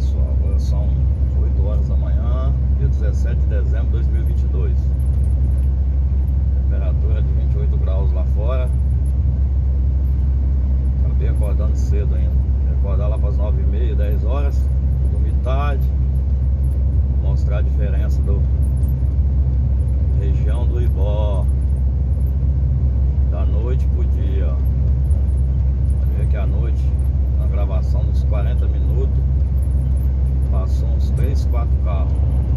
pessoal, agora são 8 horas da manhã, dia 17 de dezembro de 2022 Temperatura de 28 graus lá fora. Acabei acordando cedo ainda. Acordar lá para as 9h30 バーと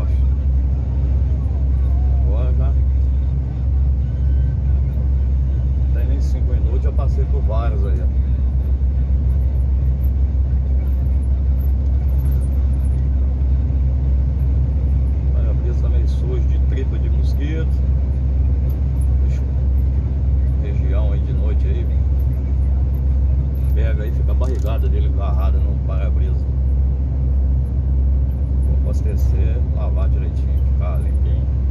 off. Agora já. tem nem 5 minutos, já passei por vários aí, ó. você lavar direitinho, ficar limpinho.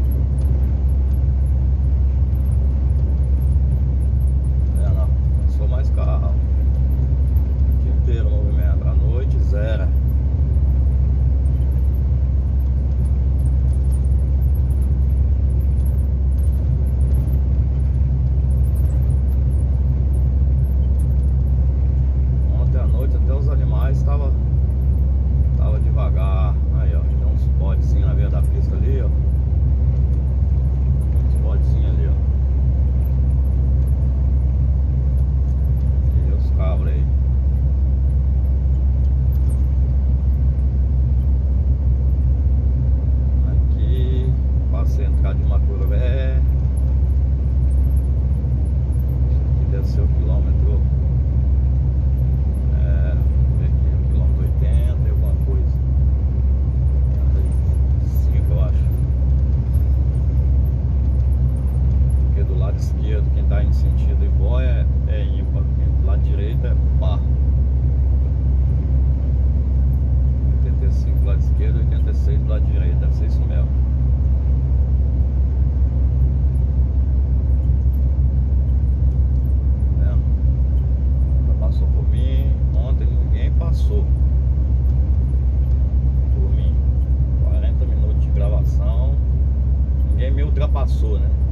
passou, né?